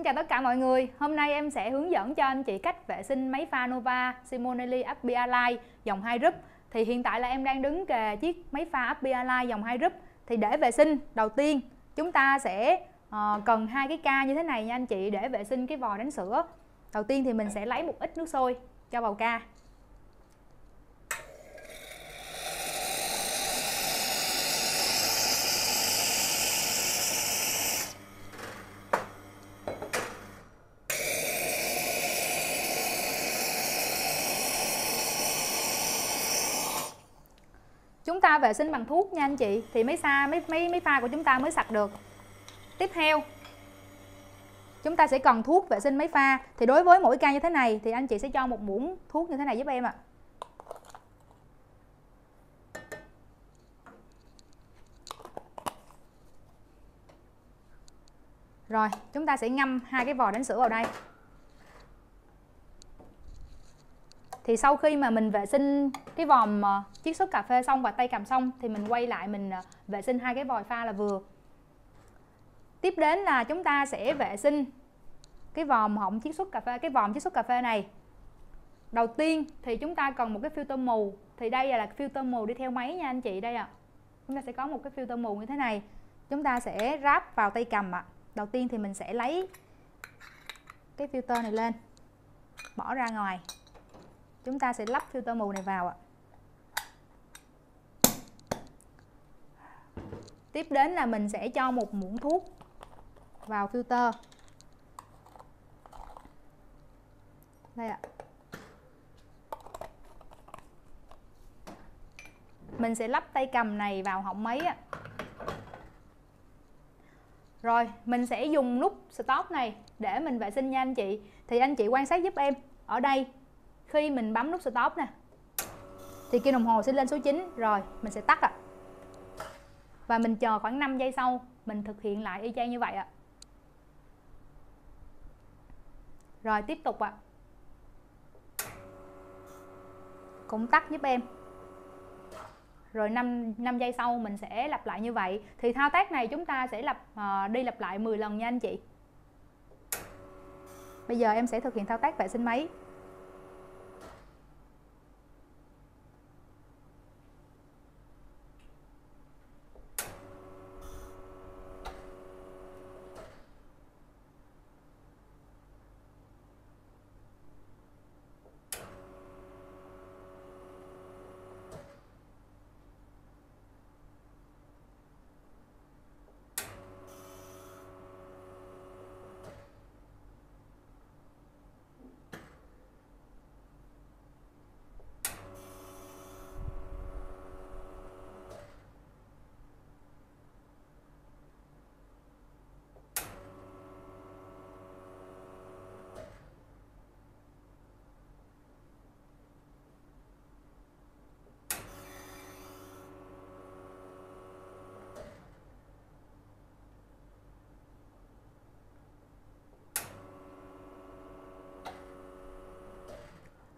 xin chào tất cả mọi người, hôm nay em sẽ hướng dẫn cho anh chị cách vệ sinh máy pha Nova Simonelli Appia Line dòng 2 rúp. Thì hiện tại là em đang đứng kề chiếc máy pha Appia Line dòng 2 rúp. Thì để vệ sinh, đầu tiên chúng ta sẽ uh, cần hai cái ca như thế này nha anh chị để vệ sinh cái vò đánh sữa. Đầu tiên thì mình sẽ lấy một ít nước sôi cho vào ca. chúng ta vệ sinh bằng thuốc nha anh chị, thì mấy xa mấy mấy mấy pha của chúng ta mới sạch được. Tiếp theo, chúng ta sẽ cần thuốc vệ sinh mấy pha. Thì đối với mỗi ca như thế này, thì anh chị sẽ cho một muỗng thuốc như thế này giúp em ạ. À. rồi, chúng ta sẽ ngâm hai cái vò đánh sữa vào đây. Thì sau khi mà mình vệ sinh cái vòm ờ, chiết xuất cà phê xong và tay cầm xong thì mình quay lại mình ờ, vệ sinh hai cái vòi pha là vừa. Tiếp đến là chúng ta sẽ vệ sinh cái vòm họng chiết xuất cà phê cái vòm chiết xuất cà phê này. Đầu tiên thì chúng ta cần một cái filter mù thì đây là filter mù đi theo máy nha anh chị đây ạ. À. chúng ta sẽ có một cái filter mù như thế này. Chúng ta sẽ ráp vào tay cầm ạ. À. đầu tiên thì mình sẽ lấy cái filter này lên bỏ ra ngoài chúng ta sẽ lắp filter mù này vào ạ. Tiếp đến là mình sẽ cho một muỗng thuốc vào filter. Đây ạ. Mình sẽ lắp tay cầm này vào họng máy ạ. Rồi, mình sẽ dùng nút stop này để mình vệ sinh nha anh chị. Thì anh chị quan sát giúp em. Ở đây khi mình bấm nút stop nè thì kim đồng hồ sẽ lên số 9 rồi mình sẽ tắt ạ à. và mình chờ khoảng 5 giây sau mình thực hiện lại y chang như vậy ạ à. rồi tiếp tục ạ à. cũng tắt giúp em rồi 5, 5 giây sau mình sẽ lặp lại như vậy thì thao tác này chúng ta sẽ lặp uh, đi lặp lại 10 lần nha anh chị bây giờ em sẽ thực hiện thao tác vệ sinh máy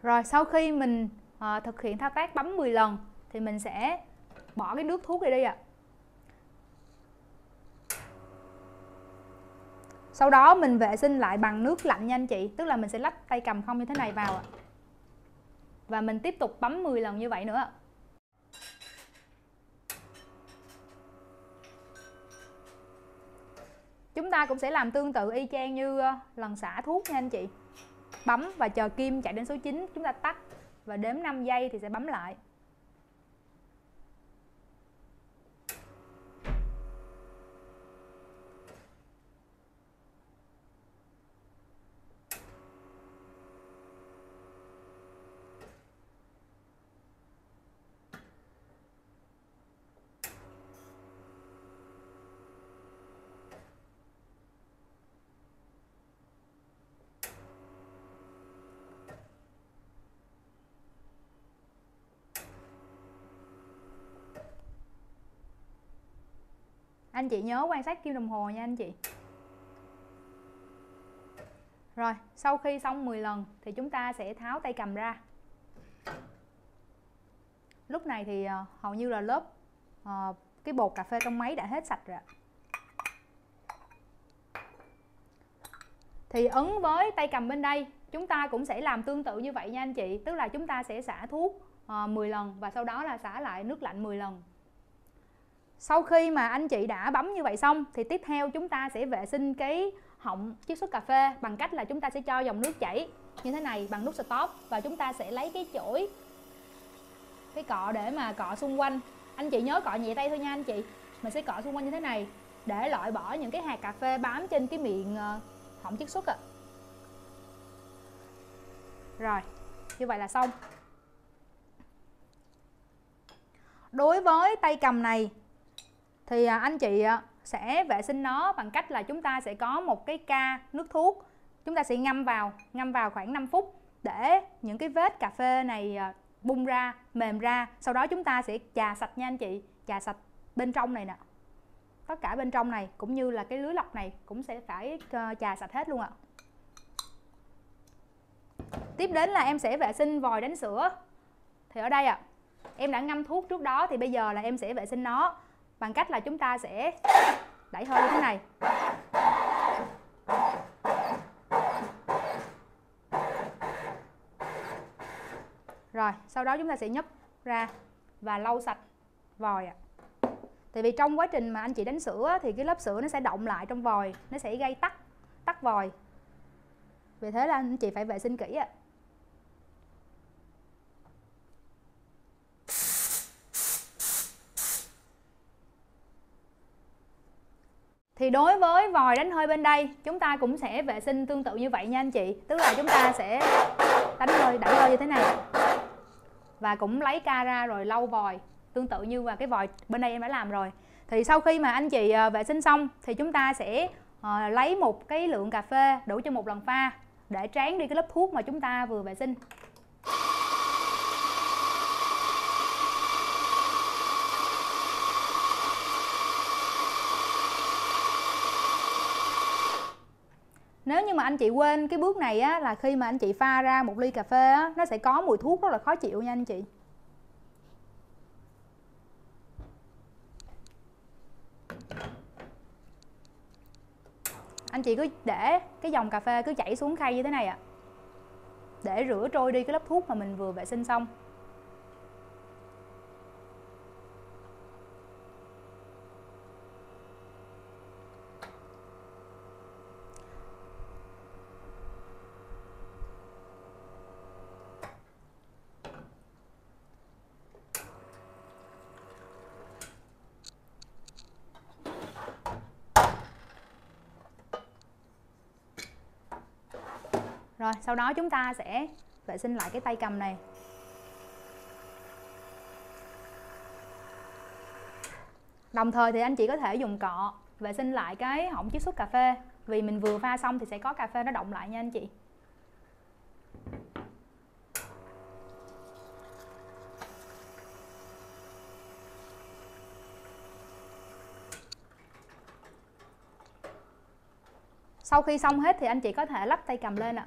Rồi sau khi mình à, thực hiện thao tác bấm 10 lần thì mình sẽ bỏ cái nước thuốc này đi ạ. À. Sau đó mình vệ sinh lại bằng nước lạnh nha anh chị, tức là mình sẽ lắp tay cầm không như thế này vào ạ. À. Và mình tiếp tục bấm 10 lần như vậy nữa. Chúng ta cũng sẽ làm tương tự y chang như ờ, lần xả thuốc nha anh chị bấm và chờ kim chạy đến số 9 chúng ta tắt và đếm 5 giây thì sẽ bấm lại. Anh chị nhớ quan sát kim đồng hồ nha anh chị. Rồi sau khi xong 10 lần thì chúng ta sẽ tháo tay cầm ra. Lúc này thì ờ, hầu như là lớp uh, cái bột cà phê trong máy đã hết sạch rồi thì ứng với tay cầm bên đây chúng ta cũng sẽ làm tương tự như vậy nha anh chị. Tức là chúng ta sẽ xả thuốc ờ, uh, 10 lần và sau đó là xả lại nước lạnh 10 lần sau khi mà anh chị đã bấm như vậy xong, thì tiếp theo chúng ta sẽ vệ sinh cái họng chiết xuất cà phê bằng cách là chúng ta sẽ cho dòng nước chảy như thế này bằng nút stop và chúng ta sẽ lấy cái chổi, cái cọ để mà cọ xung quanh. Anh chị nhớ cọ nhẹ tay thôi nha anh chị. Mình sẽ cọ xung quanh như thế này để loại bỏ những cái hạt cà phê bám trên cái miệng ờ, họng chiết xuất ạ. À. rồi, như vậy là xong. Đối với tay cầm này thì à, anh chị à, sẽ vệ sinh nó bằng cách là chúng ta sẽ có một cái ca nước thuốc. Chúng ta sẽ ngâm vào ngâm vào khoảng 5 phút để những cái vết cà phê này à, bung ra, mềm ra. Sau đó chúng ta sẽ chà sạch nha anh chị, chà sạch bên trong này nè. Tất cả bên trong này cũng như là cái lưới lọc này cũng sẽ phải ờ, chà sạch hết luôn ạ. Tiếp đến là em sẽ vệ sinh vòi đánh sữa. Thì ở đây ạ, em đã ngâm thuốc trước đó thì bây giờ là em sẽ vệ sinh nó bằng cách là chúng ta sẽ đẩy hơi như thế này. Rồi, sau đó chúng ta sẽ nhấp ra và lau sạch vòi ạ. Tại vì trong quá trình mà anh chị đánh sữa thì cái lớp sữa nó sẽ động lại trong vòi, nó sẽ gây tắc tắc vòi. Vì thế là anh chị phải vệ sinh kỹ ạ. Thì đối với vòi đánh hơi bên đây Chúng ta cũng sẽ vệ sinh tương tự như vậy nha anh chị. Tức là chúng ta sẽ đánh hơi, đẩy hơi như thế này. Và cũng lấy ca ra rồi lau vòi Tương tự như và cái vòi bên đây em đã làm rồi. Thì sau khi mà anh chị ờ, vệ sinh xong Thì chúng ta sẽ uh, lấy một cái lượng cà phê đủ cho một lần pha Để tráng đi cái lớp thuốc mà chúng ta vừa vệ sinh. Nếu như mà anh chị quên cái bước này á là khi mà anh chị pha ra một ly cà phê á nó sẽ có mùi thuốc rất là khó chịu nha anh chị. Anh chị cứ để cái dòng cà phê cứ chảy xuống khay như thế này ạ. À, để rửa trôi đi cái lớp thuốc mà mình vừa vệ sinh xong. Rồi, sau đó chúng ta sẽ vệ sinh lại cái tay cầm này. Đồng thời thì anh chị có thể dùng cọ vệ sinh lại cái họng chiết xuất cà phê. Vì mình vừa pha xong thì sẽ có cà phê nó động lại nha anh chị. Sau khi xong hết thì anh chị có thể lắp tay cầm lên ạ.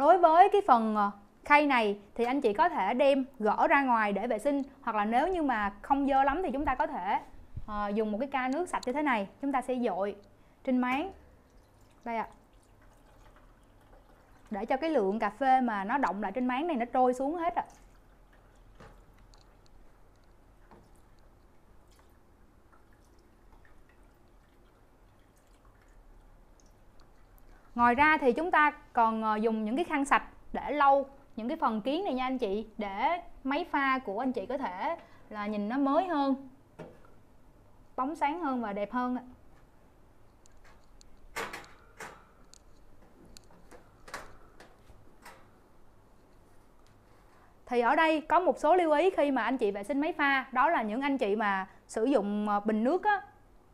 Đối với cái phần ờ, khay này thì anh chị có thể đem gỡ ra ngoài để vệ sinh hoặc là nếu như mà không dơ lắm thì chúng ta có thể uh, dùng một cái ca nước sạch như thế này chúng ta sẽ dội trên máng. Đây ạ. Để cho cái lượng cà phê mà nó động lại trên máng này nó trôi xuống hết ạ. Ngoài ra thì chúng ta còn ờ, dùng những cái khăn sạch để lau những cái phần kiến này nha anh chị để máy pha của anh chị có thể là nhìn nó mới hơn bóng sáng hơn và đẹp hơn thì ở đây có một số lưu ý khi mà anh chị vệ sinh máy pha đó là những anh chị mà sử dụng ờ, bình nước á,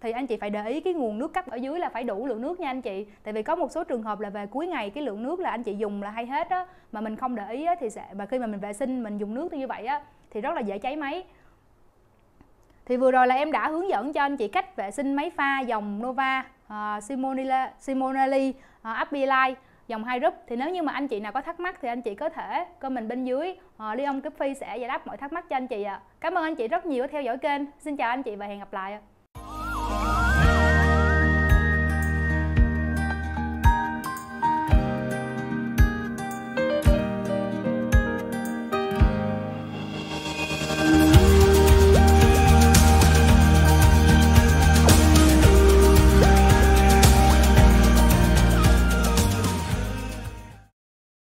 thì anh chị phải để ý cái nguồn nước cấp ở dưới là phải đủ lượng nước nha anh chị tại vì có một số trường hợp là về cuối ngày cái lượng nước là anh chị dùng là hay hết á mà mình không để ý á, thì sẽ và khi mà mình vệ sinh mình dùng nước như vậy á thì rất là dễ cháy máy thì vừa rồi là em đã hướng dẫn cho anh chị cách vệ sinh máy pha dòng Nova uh, Simonella, Simonelli à, uh, Abilite dòng hai group thì nếu như mà anh chị nào có thắc mắc thì anh chị có thể comment bên dưới uh, Leon Cấp Phi sẽ giải đáp mọi thắc mắc cho anh chị ạ. À. Cảm ơn anh chị rất nhiều đã theo dõi kênh. Xin chào anh chị và hẹn gặp lại.